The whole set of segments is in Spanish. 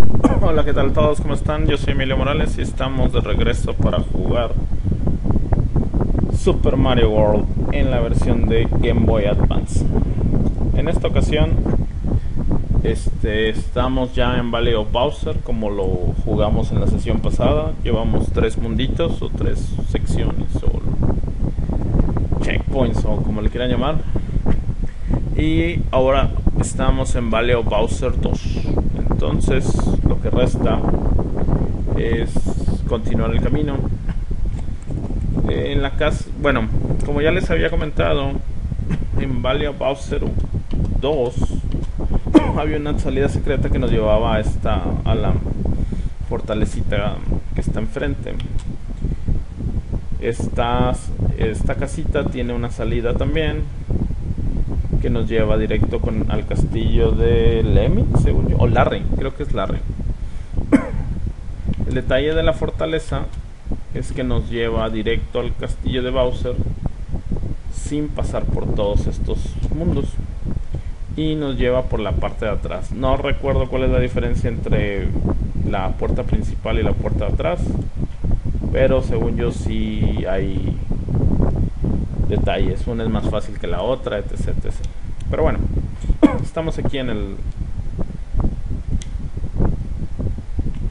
Hola, ¿qué tal todos? ¿Cómo están? Yo soy Emilio Morales y estamos de regreso para jugar Super Mario World en la versión de Game Boy Advance. En esta ocasión este, estamos ya en Valley of Bowser como lo jugamos en la sesión pasada. Llevamos tres munditos o tres secciones o checkpoints o como le quieran llamar. Y ahora estamos en Valley of Bowser 2. Entonces lo que resta es continuar el camino. En la casa, bueno, como ya les había comentado, en Valley of Bowser 2 había una salida secreta que nos llevaba a esta a la fortalecita que está enfrente. Esta, esta casita tiene una salida también que nos lleva directo al castillo de Lemmy, según o Larry, creo que es Larry. El detalle de la fortaleza es que nos lleva directo al castillo de Bowser sin pasar por todos estos mundos y nos lleva por la parte de atrás. No recuerdo cuál es la diferencia entre la puerta principal y la puerta de atrás, pero según yo sí hay detalles. Una es más fácil que la otra, etc. etc. Pero bueno, estamos aquí en el...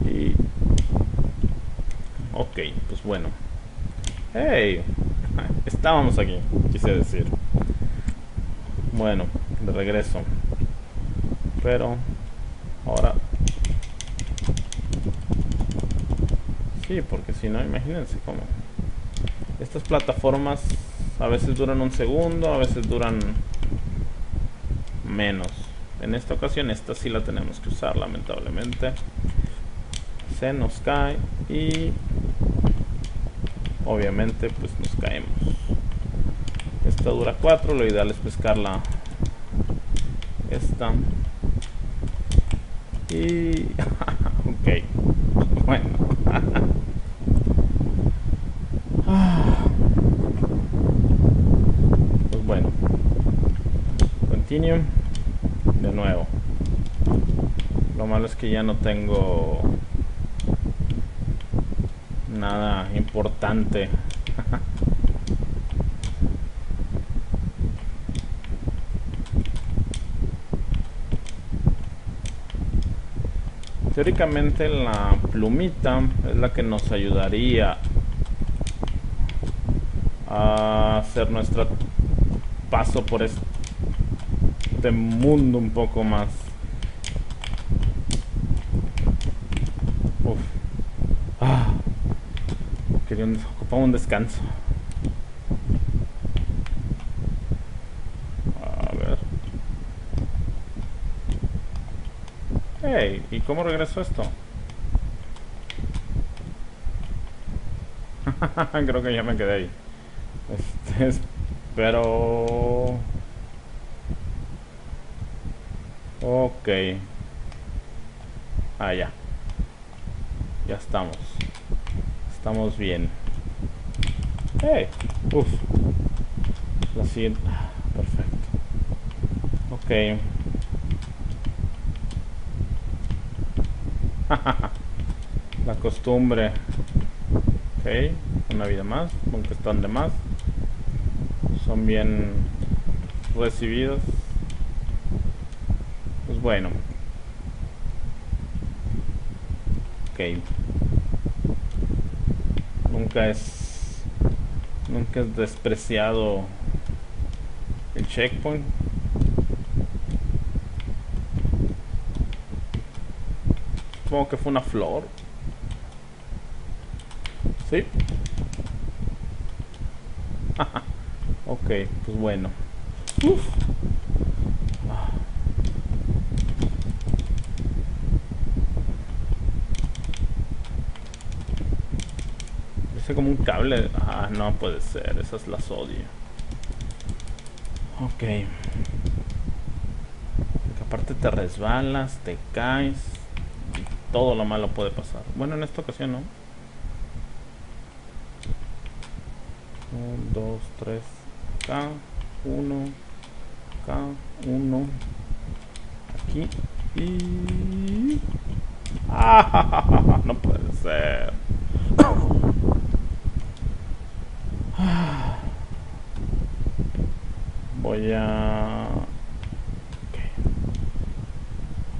Y... Ok, pues bueno. ¡Hey! Estábamos aquí, quise decir. Bueno, de regreso. Pero... Ahora... Sí, porque si no, imagínense cómo... Estas plataformas a veces duran un segundo, a veces duran menos. En esta ocasión esta sí la tenemos que usar lamentablemente. Se nos cae y obviamente pues nos caemos. Esta dura 4, lo ideal es pescarla esta. Y ok. Bueno. pues bueno. Continue de nuevo. Lo malo es que ya no tengo nada importante. Teóricamente la plumita es la que nos ayudaría a hacer nuestro paso por este mundo un poco más. Uf. Ah. Quería ocupar un descanso. A ver. Hey, ¿y cómo regreso esto? Creo que ya me quedé ahí. Este, pero Ok. Ah, ya. Ya estamos. Estamos bien. ¡Hey! Uf. La siguiente. Perfecto. Ok. La costumbre. Ok. Una vida más. Aunque están de más. Son bien recibidos bueno. Ok. Nunca es... Nunca es despreciado el checkpoint. Supongo que fue una flor. Sí. ok, pues bueno. Uf. Como un cable. Ah, no puede ser. Esas las odio. Ok. aparte te resbalas, te caes. Y todo lo malo puede pasar. Bueno, en esta ocasión no. 1, 2, 3. Acá. 1. Acá. 1. Aquí. Y... Ah, no puede ser. Voy a...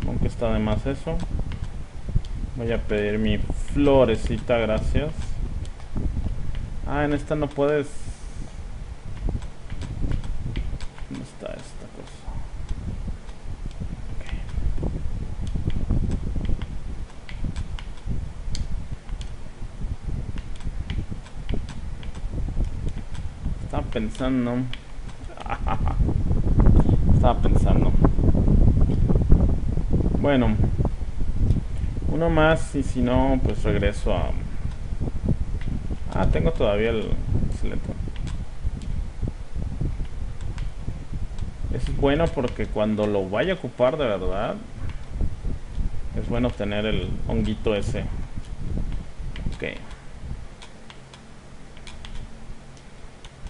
Aunque está de más eso. Voy a pedir mi florecita, gracias. Ah, en esta no puedes... ¿Dónde está esta cosa? Estaba pensando... Estaba pensando. Bueno. Uno más y si no, pues regreso a... Ah, tengo todavía el... Excelente. Es bueno porque cuando lo vaya a ocupar de verdad, es bueno tener el honguito ese. Ok.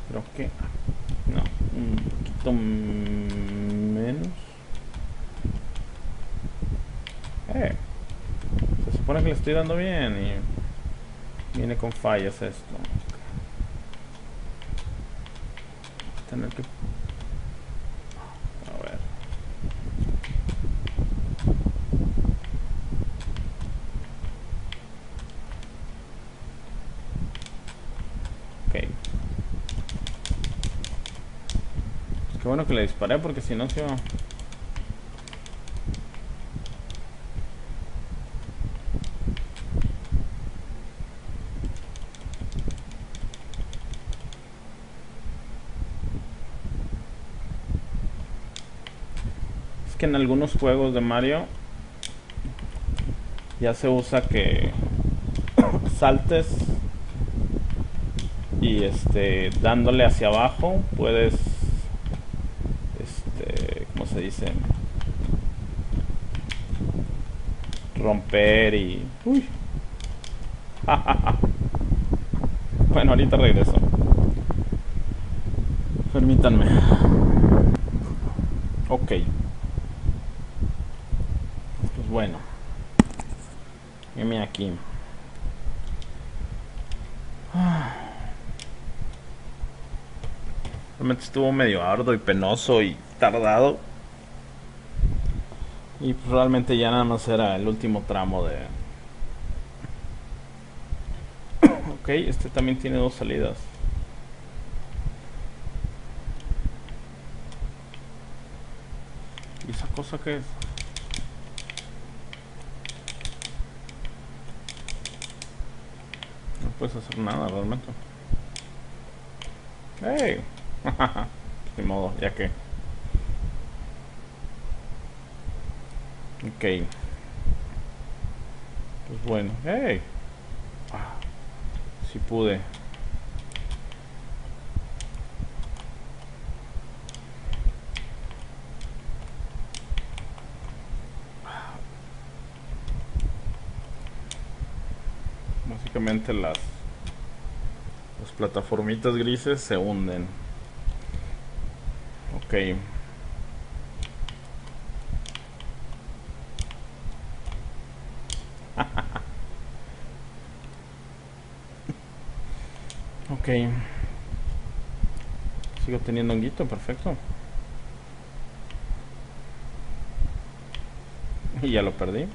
Creo que... No, un poquito menos. Eh supone que le estoy dando bien y viene con fallas esto. Tener que... A ver. Ok. Qué bueno que le disparé porque si no se. Que en algunos juegos de Mario ya se usa que saltes y este dándole hacia abajo puedes este cómo se dice romper y uy. Bueno ahorita regreso. Permítanme. Ok bueno. Mira aquí. Realmente estuvo medio arduo y penoso y tardado. Y realmente ya nada más era el último tramo de... ok, este también tiene dos salidas. ¿Y esa cosa que es? Puedes hacer nada realmente. ¡Hey! Ni modo, ya que. Ok. Pues bueno. ¡Hey! Ah, si pude. básicamente las plataformitas grises se hunden. Ok. Ok. Sigo teniendo un guito perfecto. Y ya lo perdí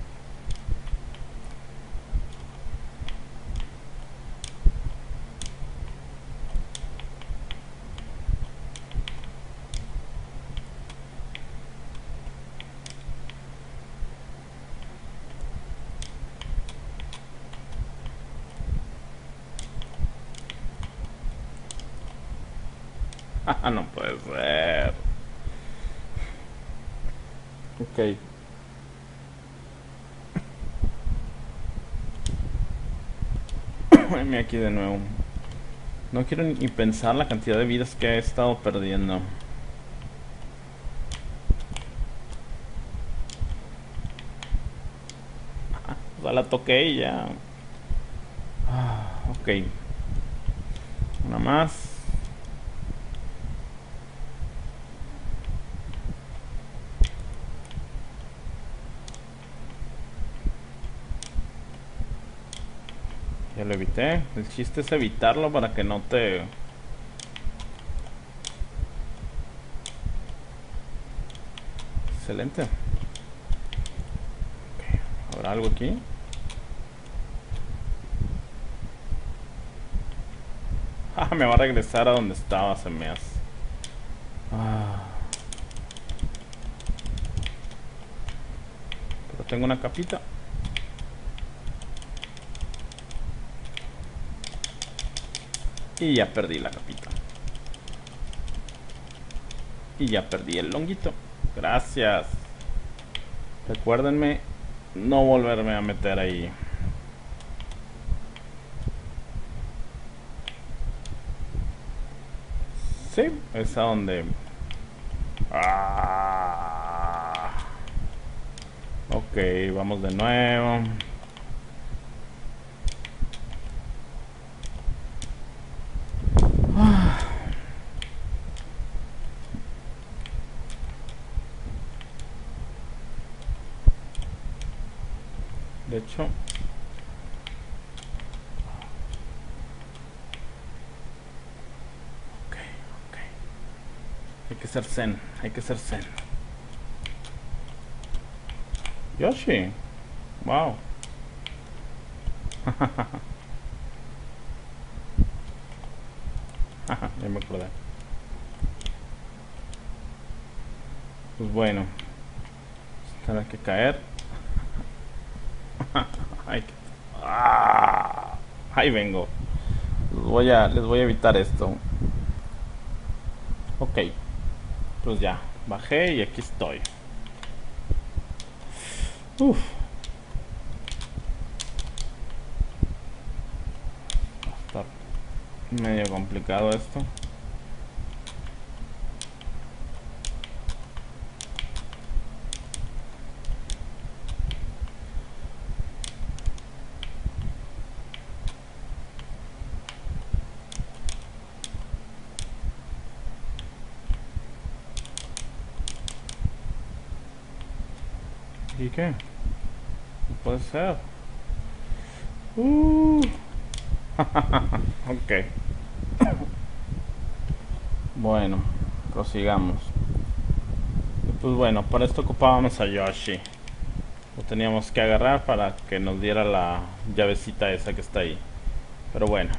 no puede ser. Ok. Venme aquí de nuevo. No quiero ni pensar la cantidad de vidas que he estado perdiendo. O la toqué y ya. Ah, ok. Una más. Evité. El chiste es evitarlo para que no te... Excelente. Ok. ¿Habrá algo aquí? Ah, me va a regresar a donde estaba, se me. Ah. Pero tengo una capita. Y ya perdí la capita. Y ya perdí el longuito. Gracias. Recuérdenme no volverme a meter ahí. Sí, es a donde... Ah. Ok, vamos de nuevo. De hecho. Hay que ser zen, hay que ser zen. Yoshi, wow. ya me acordé. Pues bueno, tendrá que caer. Ay, ah, ahí vengo. Les voy a, evitar esto. Ok. Pues ya, bajé y aquí estoy. Uf. Va medio complicado esto. ¿Y qué? No puede ser. Uh. ok. bueno, prosigamos. Pues bueno, para esto ocupábamos a Yoshi. Lo teníamos que agarrar para que nos diera la llavecita esa que está ahí. Pero bueno.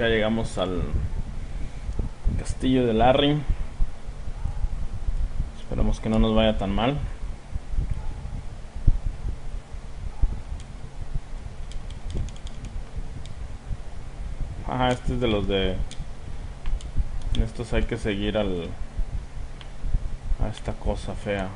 ya llegamos al castillo de Larry. Esperemos que no nos vaya tan mal. Ajá, este es de los de... En estos hay que seguir al... A esta cosa fea.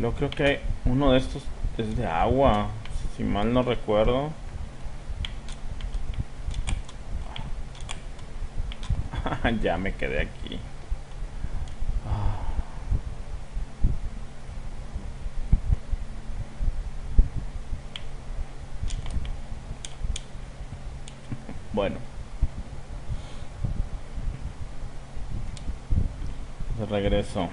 Yo creo que uno de estos es de agua, si mal no recuerdo. ya me quedé aquí. Bueno. De regreso.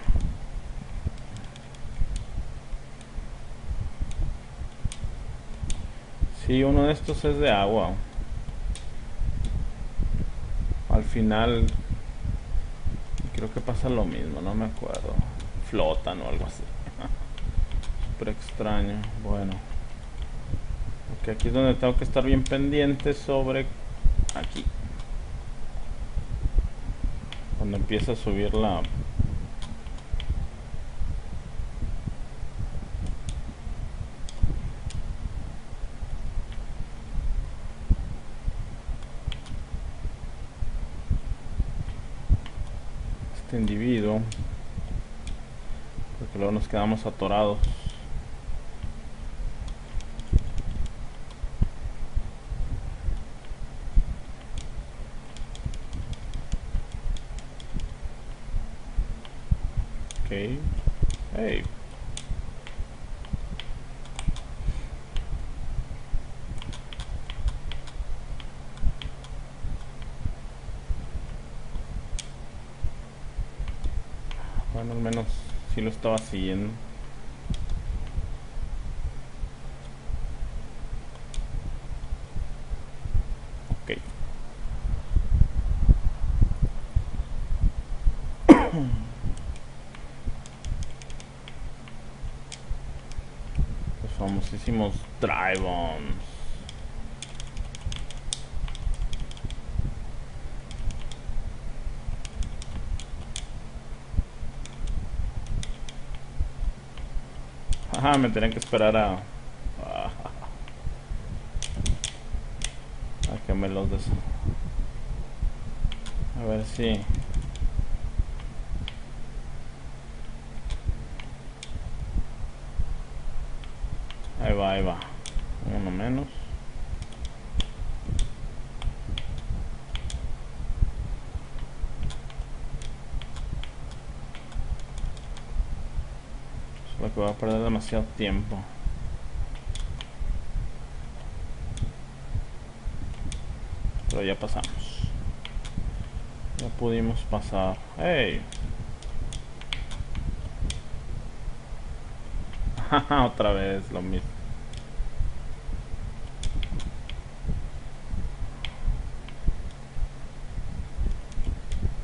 Sí, uno de estos es de agua. Al final creo que pasa lo mismo, no me acuerdo. Flotan o algo así. Súper extraño. Bueno. Porque aquí es donde tengo que estar bien pendiente sobre aquí. Cuando empieza a subir la quedamos atorados. Ok. Hey. Bueno, al menos si lo estaba siguiendo. Ok. Los famosísimos drive-ons. Me tienen que esperar a... A, que me los des... A ver si... Ahí va, ahí va. Uno menos. Solo que voy a perder demasiado tiempo. Pero ya pasamos. Ya pudimos pasar. ¡Hey! Otra vez lo mismo.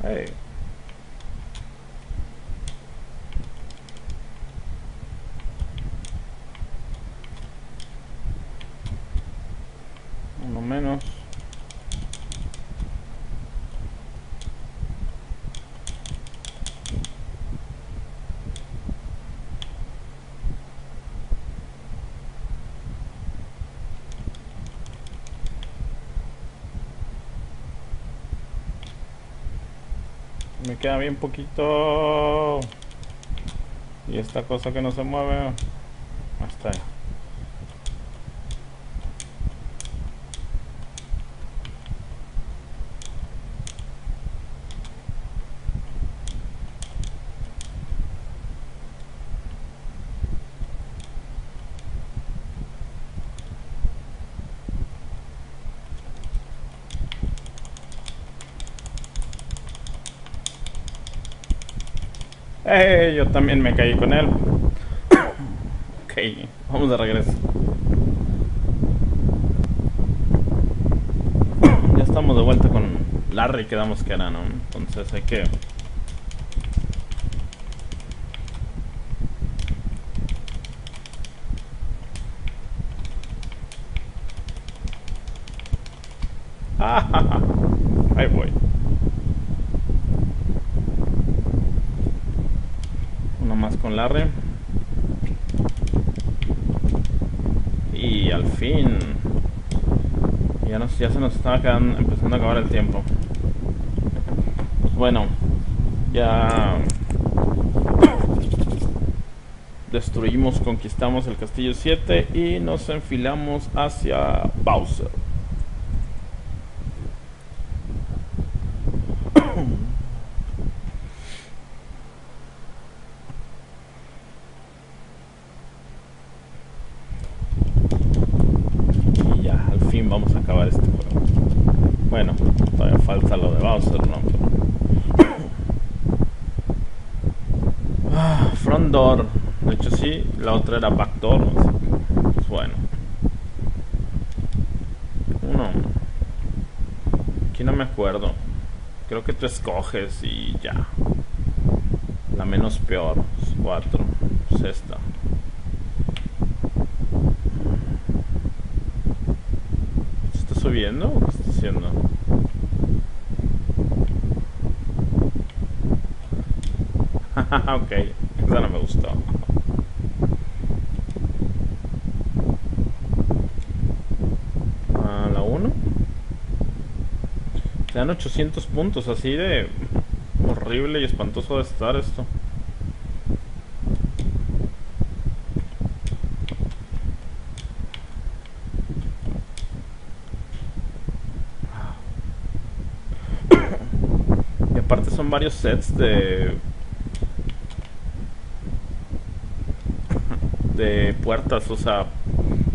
Hey. Uno menos. Me queda bien poquito. Y esta cosa que no se mueve. Hasta ahí. Yo también me caí con él. ok, vamos de regreso. ya estamos de vuelta con Larry, quedamos que era, ¿no? Entonces hay que... Ahí voy. Uno más con Larry. Y al Ya, se nos estaba empezando a acabar el tiempo. Bueno, ya destruimos, conquistamos el castillo 7 y nos enfilamos hacia Bowser. Y ya, al fin vamos a acabar este juego. Bueno, todavía falta lo de Bowser, ¿no? Ah, front door. De hecho sí, la otra era back door. ¿no? Pues bueno. Uno. Aquí no me acuerdo. Creo que escoges y ya. La menos peor. es Cuatro. Es esta. ¿Se está subiendo o qué está haciendo? ok, esa no me gustó. A la 1. Te dan 800 puntos, así de horrible y espantoso de estar esto. Y aparte son varios sets de de puertas, o sea,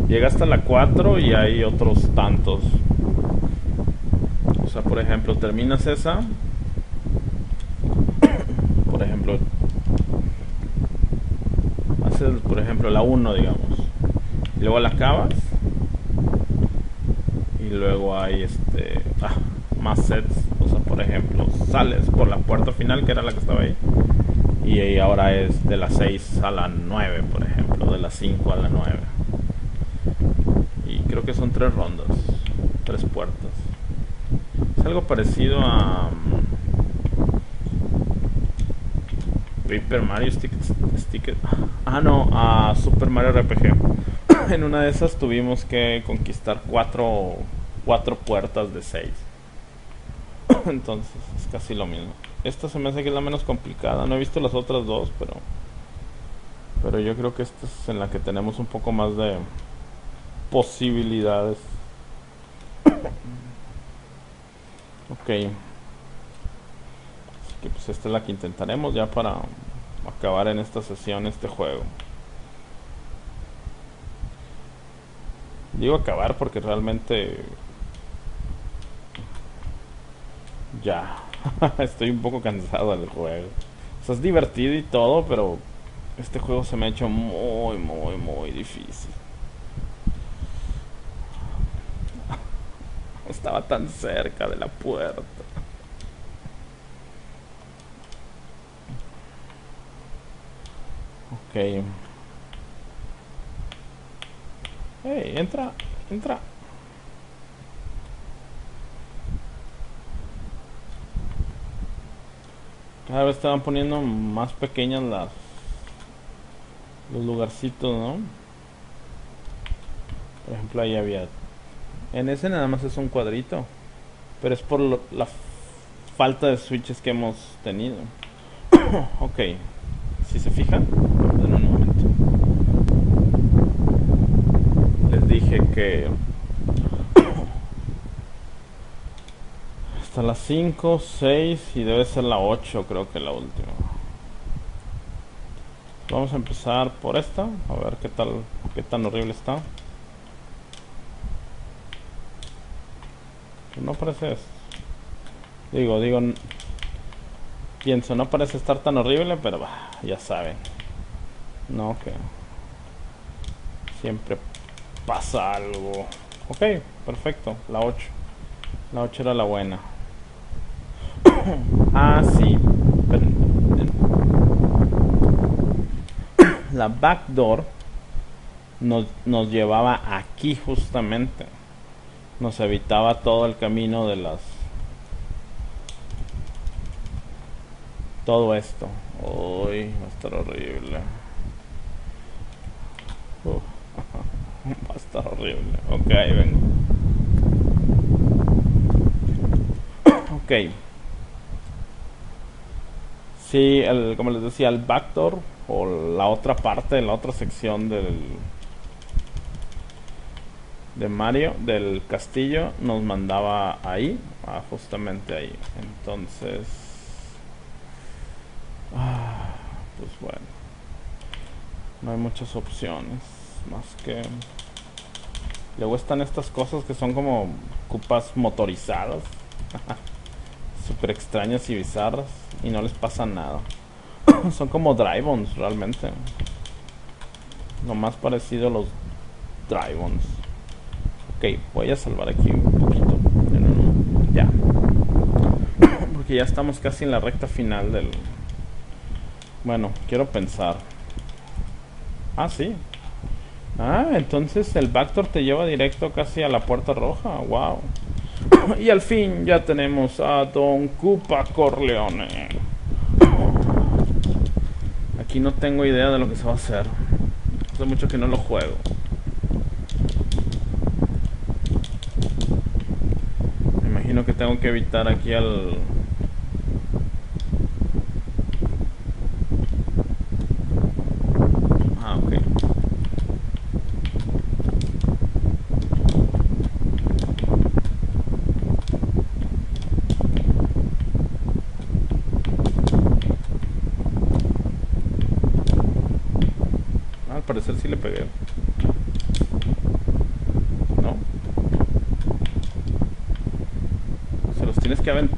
llega hasta la 4 y hay otros tantos. Por ejemplo, terminas esa. Por ejemplo, haces, por ejemplo, la 1, digamos, y luego la acabas, y luego hay este ah, más sets, o sea, por ejemplo, sales por la puerta final, que era la que estaba ahí, y ahora es de las 6 a la 9, por ejemplo, de las 5 a la 9. Y creo que son tres rondas, tres puertas. Es algo parecido a Paper Mario Stick, Ah, no, a Super Mario RPG. en una de esas tuvimos que conquistar cuatro, cuatro puertas de seis. Entonces es casi lo mismo. Esta se me hace que es la menos complicada. No he visto las otras dos, pero. Pero yo creo que esta es en la que tenemos un poco más de posibilidades. Ok que pues esta es la que intentaremos ya para acabar en esta sesión este juego. Digo acabar porque realmente ya estoy un poco cansado del juego. O sea, es divertido y todo, pero este juego se me ha hecho muy, muy, muy difícil. Estaba tan cerca de la puerta. Ok. Hey, entra, entra. Cada vez estaban poniendo más pequeñas las los lugarcitos, ¿no? Por ejemplo, ahí había en ese nada más es un cuadrito, pero es por la falta de switches que hemos tenido. ok, si se fijan, dije que hasta las 5, 6 y debe ser la 8 creo que la última. Vamos a empezar por esta, a ver qué tal, qué tan horrible está. No parece, digo, digo, pienso, no parece estar tan horrible, pero ya saben, no que siempre pasa algo. Ok, perfecto. La 8. La 8 era la buena. ah, sí. La backdoor nos, nos llevaba aquí justamente. Nos evitaba todo el camino de las... Todo esto. Uy, va a estar horrible. Va a estar horrible. Ok, vengo. ok. Sí, el, como les decía, el backdoor o la otra parte, la otra sección del de Mario, del castillo, nos mandaba ahí, justamente ahí. Entonces, ah, pues bueno, no hay muchas opciones más que luego están estas cosas que son como cupas motorizadas super extrañas y bizarras y no les pasa nada. Son como drive-ons realmente. Lo más parecido a los drive-ons ok voy a salvar aquí un poquito ya porque ya estamos casi en la recta final del bueno quiero pensar ah sí Ah, entonces el backdoor te lleva directo casi a la puerta roja. Wow. y al fin ya tenemos a Don Cupa Corleone. Aquí no tengo idea de lo que se va a hacer. Hace mucho que no lo juego. Me imagino que tengo que evitar aquí al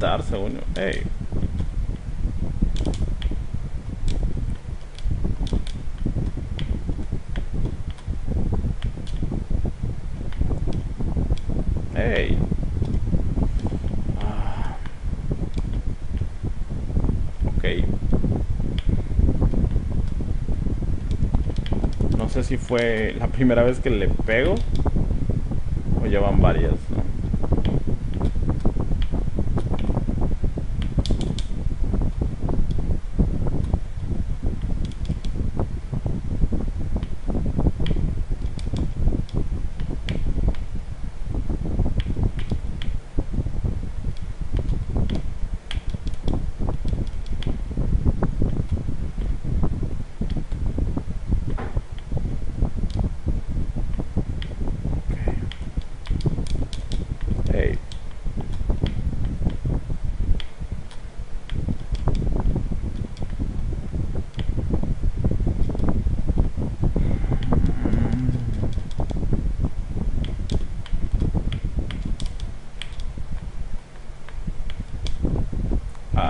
saltar, según yo. Ey. Ey. Ah. No sé si fue la primera vez que le pego o llevan varias. ¿no?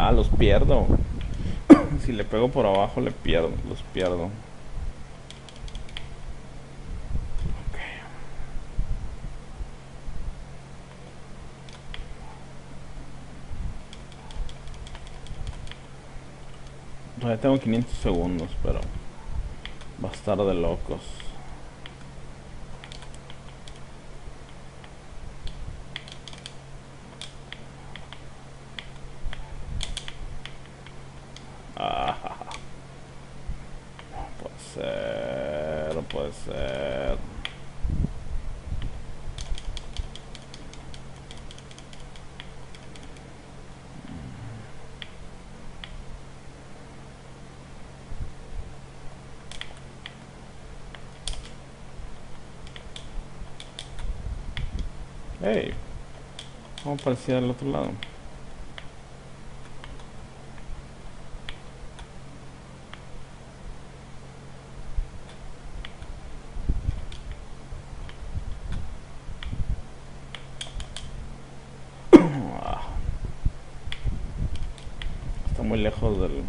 Ah, los pierdo. si le pego por abajo, le pierdo, los pierdo. Todavía tengo 500 segundos, pero va a estar de locos. Ah, no puede ser, no puede ser. Hey, ¿cómo parecía del otro lado? Ah. Está muy lejos del...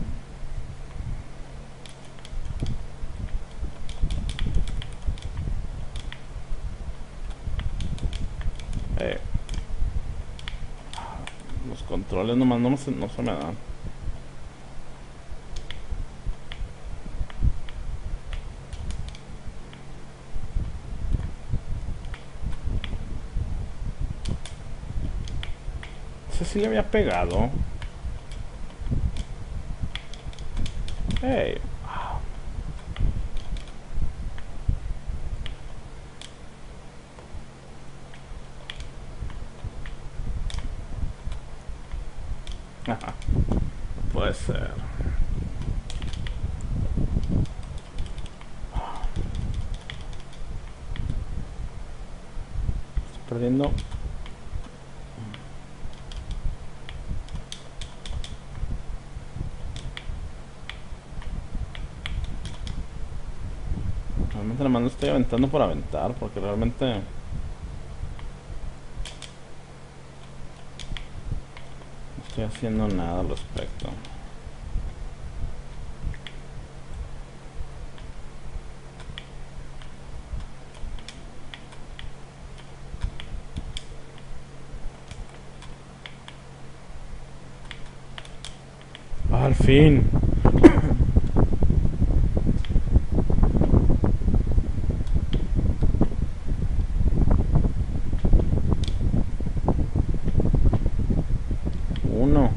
Eh. No, se- no se me dan. No sé si le había pegado. Hey. Ajá. No puede ser. Estoy perdiendo. Realmente nada más lo estoy aventando por aventar, porque realmente... No estoy haciendo nada al respecto. Al fin. Uno.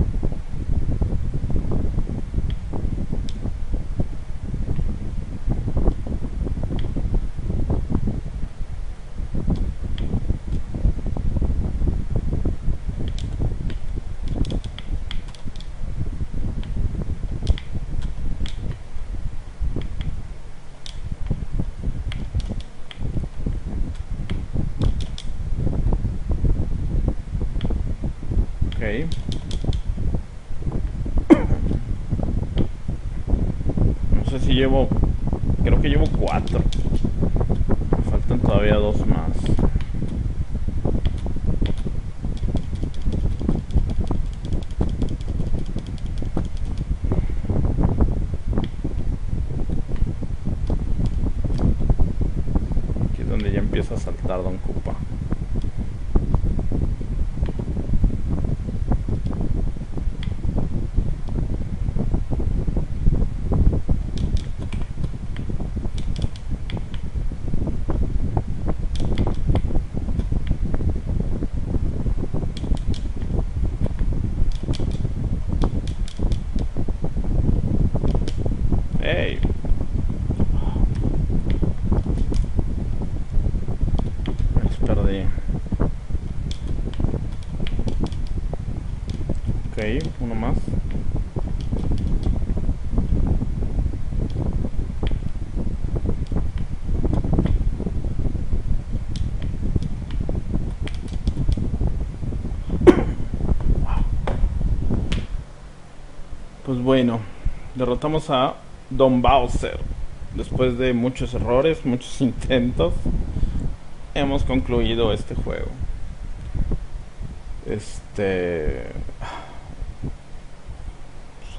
Ok. No sé si llevo. Creo que llevo cuatro. Me faltan todavía dos más. Aquí es donde ya empieza a saltar Don Cupa. Hey. Perdí. Ok, uno más. Pues bueno, derrotamos a Don Bowser. Después de muchos errores, muchos intentos, hemos concluido este juego. Este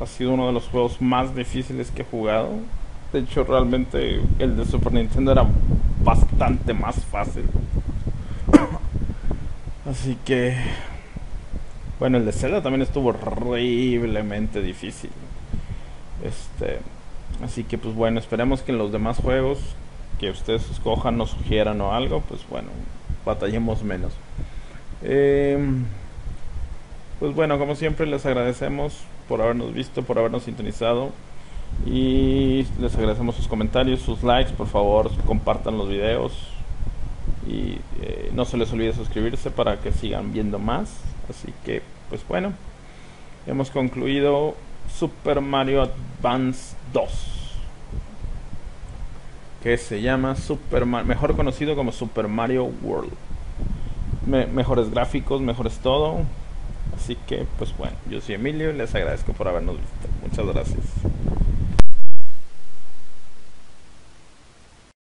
ha sido uno de los juegos más difíciles que he jugado. De hecho, realmente el de Super Nintendo era bastante más fácil. Así que bueno, el de Zelda también estuvo horriblemente difícil. Este, así que pues bueno, esperemos que en los demás juegos que ustedes escojan, nos sugieran o algo, pues bueno, batallemos menos. Em, pues bueno, como siempre les agradecemos por habernos visto, por habernos sintonizado y les agradecemos sus comentarios, sus likes, por favor compartan los videos y eh, no se les olvide suscribirse para que sigan viendo más. Así que, pues bueno, hemos concluido Super Mario Advance 2. Que se llama Super mejor conocido como Super Mario World. mejores gráficos, mejores todo. Así que, pues bueno, yo soy Emilio y les agradezco por habernos visto. Muchas gracias.